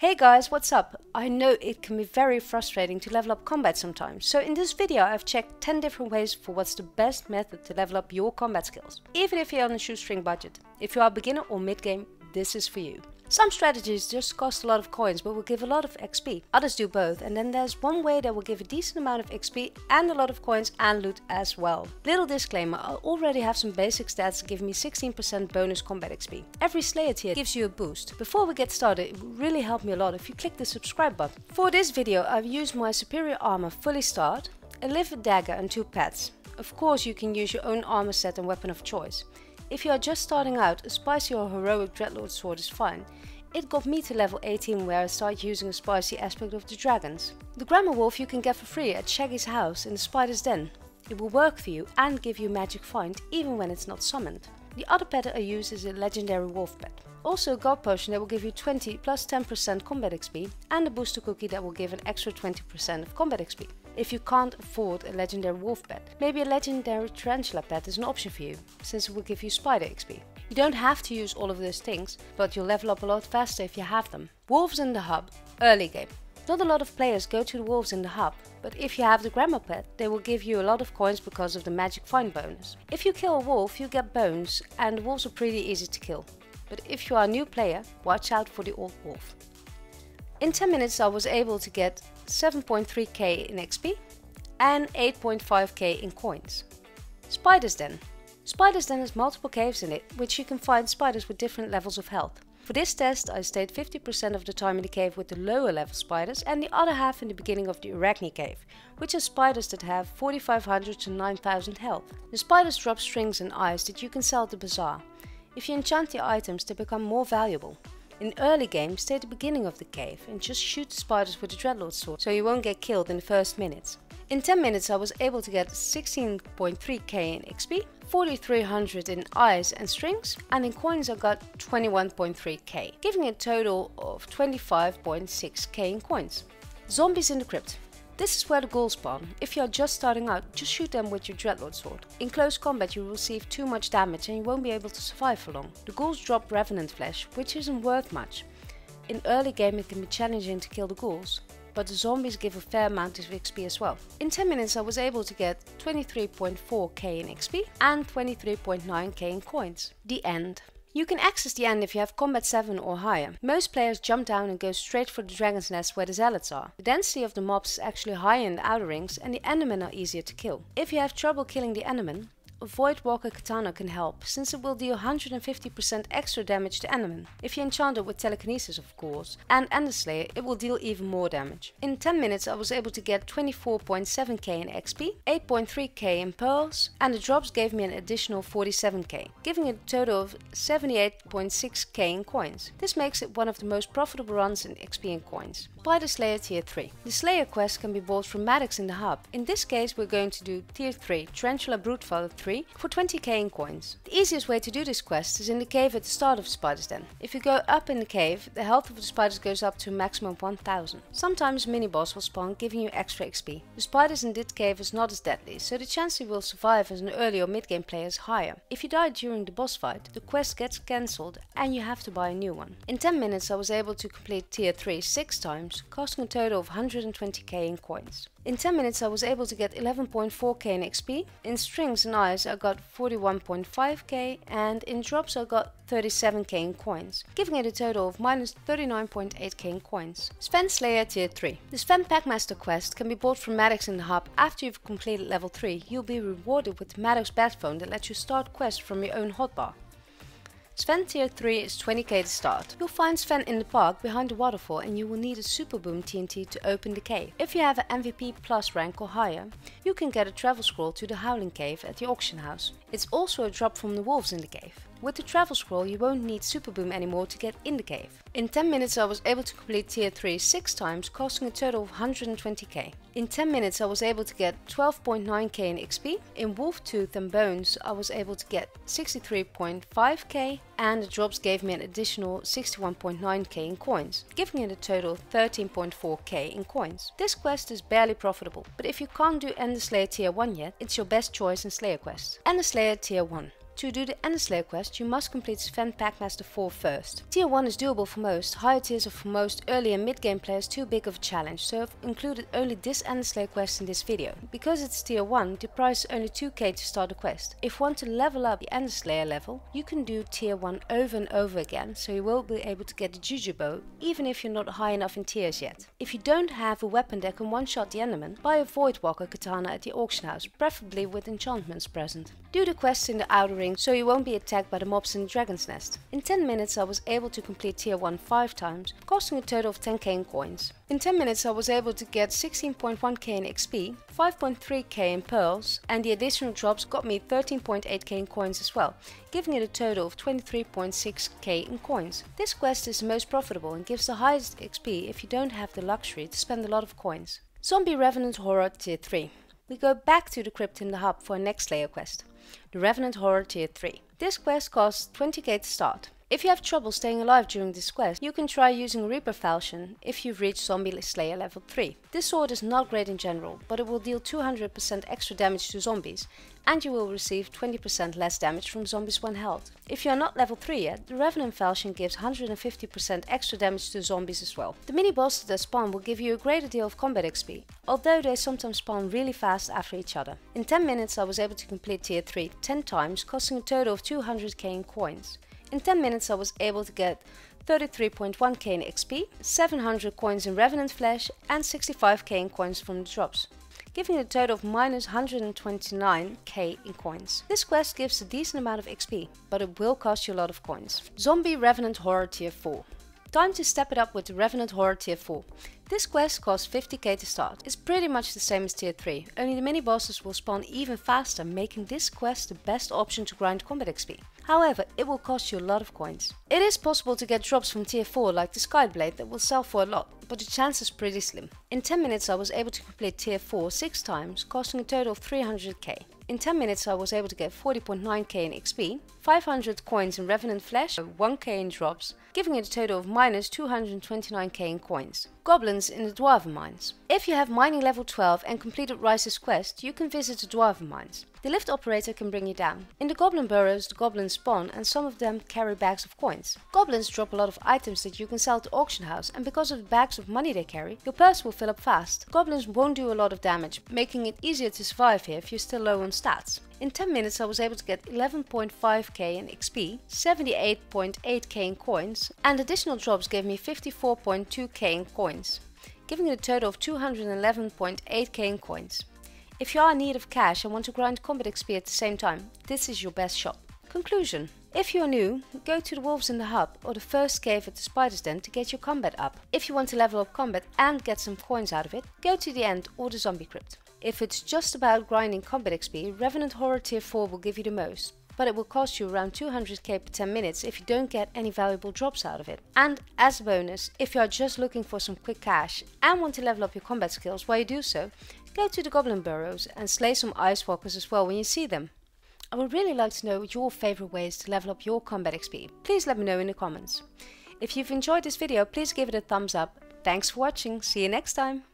Hey guys, what's up? I know it can be very frustrating to level up combat sometimes, so in this video I've checked 10 different ways for what's the best method to level up your combat skills, even if you're on a shoestring budget. If you are a beginner or mid-game, this is for you. Some strategies just cost a lot of coins but will give a lot of XP. Others do both and then there's one way that will give a decent amount of XP and a lot of coins and loot as well. Little disclaimer, I already have some basic stats that give me 16% bonus combat XP. Every Slayer tier gives you a boost. Before we get started, it would really help me a lot if you click the subscribe button. For this video I've used my superior armor fully starred, a livid dagger and two pets. Of course you can use your own armor set and weapon of choice. If you are just starting out, a spicy or heroic dreadlord sword is fine. It got me to level 18 where I started using a spicy aspect of the dragons. The Grandma Wolf you can get for free at Shaggy's house in the Spider's Den. It will work for you and give you magic find even when it's not summoned. The other pet I use is a legendary wolf pet. Also a god potion that will give you 20 plus 10% combat XP and a booster cookie that will give an extra 20% of combat XP if you can't afford a legendary wolf pet. Maybe a legendary tarantula pet is an option for you, since it will give you spider XP. You don't have to use all of those things, but you'll level up a lot faster if you have them. Wolves in the hub, early game. Not a lot of players go to the wolves in the hub, but if you have the Grandma pet, they will give you a lot of coins because of the magic find bonus. If you kill a wolf, you get bones, and wolves are pretty easy to kill. But if you are a new player, watch out for the old wolf. In 10 minutes I was able to get 7.3k in XP and 8.5k in coins. Spiders Den. Spiders Den has multiple caves in it, which you can find spiders with different levels of health. For this test I stayed 50% of the time in the cave with the lower level spiders and the other half in the beginning of the Arachne cave, which has spiders that have 4500 to 9000 health. The spiders drop strings and eyes that you can sell at the bazaar. If you enchant the items they become more valuable. In early game, stay at the beginning of the cave and just shoot the spiders with the Dreadlord sword, so you won't get killed in the first minutes. In 10 minutes I was able to get 16.3k in XP, 4300 in eyes and strings, and in coins I got 21.3k, giving a total of 25.6k in coins. Zombies in the crypt. This is where the ghouls spawn. If you are just starting out, just shoot them with your Dreadlord sword. In close combat you will receive too much damage and you won't be able to survive for long. The ghouls drop Revenant flesh, which isn't worth much. In early game it can be challenging to kill the ghouls, but the zombies give a fair amount of XP as well. In 10 minutes I was able to get 23.4k in XP and 23.9k in coins. The end. You can access the end if you have combat 7 or higher. Most players jump down and go straight for the dragon's nest where the zealots are. The density of the mobs is actually higher in the outer rings and the endermen are easier to kill. If you have trouble killing the endermen, Void Walker Katana can help, since it will deal 150% extra damage to Enderman. If you enchant it with Telekinesis of course, and Ender Slayer it will deal even more damage. In 10 minutes I was able to get 24.7k in XP, 8.3k in pearls, and the drops gave me an additional 47k, giving a total of 78.6k in coins. This makes it one of the most profitable runs in XP and coins. Spider Slayer Tier 3. The Slayer quest can be bought from Maddox in the hub. In this case we're going to do Tier 3, Tarantula Broodfather 3 for 20k in coins. The easiest way to do this quest is in the cave at the start of Spider's Den. If you go up in the cave, the health of the spiders goes up to a maximum 1000. Sometimes mini boss will spawn giving you extra XP. The spiders in this cave is not as deadly, so the chance you will survive as an early or mid game player is higher. If you die during the boss fight, the quest gets cancelled and you have to buy a new one. In 10 minutes I was able to complete tier 3 6 times, costing a total of 120k in coins. In 10 minutes I was able to get 11.4k in XP, in strings and eyes I got 41.5k and in drops I got 37k in coins, giving it a total of minus 39.8k in coins. Sven Slayer Tier 3 The Sven Packmaster quest can be bought from Maddox in the hub after you've completed level 3. You'll be rewarded with Maddox Bat Phone that lets you start quests from your own hotbar. Sven tier 3 is 20k to start. You'll find Sven in the park behind the waterfall and you will need a Super Boom TNT to open the cave. If you have an MVP plus rank or higher, you can get a travel scroll to the Howling Cave at the auction house. It's also a drop from the wolves in the cave. With the travel scroll you won't need Super Boom anymore to get in the cave. In 10 minutes I was able to complete tier 3 6 times costing a total of 120k. In 10 minutes I was able to get 12.9k in XP. In Wolf Tooth and Bones I was able to get 63.5k and the drops gave me an additional 61.9k in coins, giving it a total of 13.4k in coins. This quest is barely profitable, but if you can't do Ender Slayer tier 1 yet, it's your best choice in Slayer quests. Ender Slayer tier 1 To do the Ender Slayer quest, you must complete Sven Packmaster 4 first. Tier 1 is doable for most, higher tiers are for most early and mid game players too big of a challenge, so I've included only this Ender Slayer quest in this video. Because it's tier 1, the price is only 2k to start the quest. If you want to level up the Ender Slayer level, you can do tier 1 over and over again, so you will be able to get the Juju bow, even if you're not high enough in tiers yet. If you don't have a weapon that can one-shot the Enderman, buy a Voidwalker katana at the auction house, preferably with enchantments present. Do the quests in the outer ring so you won't be attacked by the mobs in the dragon's nest. In 10 minutes I was able to complete tier 1 5 times, costing a total of 10k in coins. In 10 minutes I was able to get 16.1k in XP, 5.3k in pearls, and the additional drops got me 13.8k in coins as well, giving it a total of 23.6k in coins. This quest is the most profitable and gives the highest XP if you don't have the luxury to spend a lot of coins. Zombie Revenant Horror Tier 3 we go back to the crypt in the hub for our next Slayer quest, the Revenant Horror Tier 3. This quest costs 20k to start. If you have trouble staying alive during this quest, you can try using Reaper Falchion if you've reached Zombie Slayer level 3. This sword is not great in general, but it will deal 200% extra damage to zombies, and you will receive 20% less damage from zombies when held. If you are not level 3 yet, the Revenant Falchion gives 150% extra damage to zombies as well. The mini bosses that spawn will give you a greater deal of combat XP, although they sometimes spawn really fast after each other. In 10 minutes I was able to complete tier 3 10 times, costing a total of 200k in coins. In 10 minutes I was able to get 33.1k in XP, 700 coins in Revenant Flesh and 65k in coins from the drops, giving a total of minus 129k in coins. This quest gives a decent amount of XP, but it will cost you a lot of coins. Zombie Revenant Horror Tier 4 Time to step it up with the Revenant Horror Tier 4. This quest costs 50k to start. It's pretty much the same as Tier 3, only the mini bosses will spawn even faster, making this quest the best option to grind combat XP. However, it will cost you a lot of coins. It is possible to get drops from tier 4 like the Scythe Blade that will sell for a lot, but the chance is pretty slim. In 10 minutes I was able to complete tier 4 6 times, costing a total of 300k. In 10 minutes I was able to get 40.9k in XP, 500 coins in Revenant Flesh, 1k in drops, giving it a total of minus 229k in coins. Goblins in the Dwarven Mines. If you have mining level 12 and completed Rhys's quest, you can visit the Dwarven Mines. The lift operator can bring you down. In the goblin burrows the goblins spawn and some of them carry bags of coins. Goblins drop a lot of items that you can sell the auction house and because of the bags of money they carry, your purse will fill up fast. Goblins won't do a lot of damage, making it easier to survive here if you're still low on stats. In 10 minutes I was able to get 11.5k in XP, 78.8k in coins, and additional drops gave me 54.2k in coins, giving a total of 211.8k in coins. If you are in need of cash and want to grind combat XP at the same time, this is your best shot. Conclusion. If you are new, go to the Wolves in the Hub or the first cave at the Spider's Den to get your combat up. If you want to level up combat and get some coins out of it, go to the end or the Zombie Crypt. If it's just about grinding combat XP, Revenant Horror Tier 4 will give you the most, but it will cost you around 200k per 10 minutes if you don't get any valuable drops out of it. And as a bonus, if you are just looking for some quick cash and want to level up your combat skills while you do so, go to the Goblin Burrows and slay some Ice Walkers as well when you see them. I would really like to know your favorite ways to level up your combat XP. Please let me know in the comments. If you've enjoyed this video, please give it a thumbs up. Thanks for watching, see you next time!